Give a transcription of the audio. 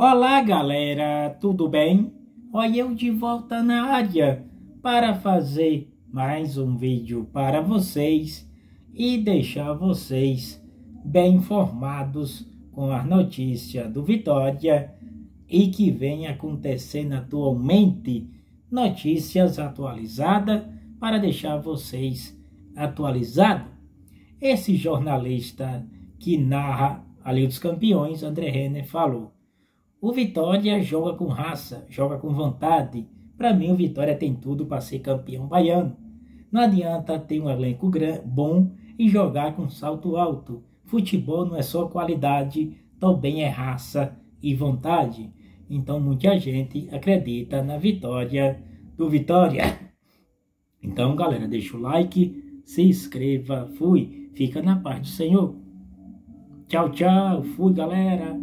Olá, galera, tudo bem? Olha eu de volta na área para fazer mais um vídeo para vocês e deixar vocês bem informados com a notícia do Vitória e que vem acontecendo atualmente, notícias atualizadas para deixar vocês atualizados. Esse jornalista que narra ali dos campeões, André Renner, falou o Vitória joga com raça, joga com vontade. Para mim, o Vitória tem tudo para ser campeão baiano. Não adianta ter um elenco bom e jogar com salto alto. Futebol não é só qualidade, também é raça e vontade. Então, muita gente acredita na vitória do Vitória. Então, galera, deixa o like, se inscreva, fui, fica na paz do Senhor. Tchau, tchau, fui, galera.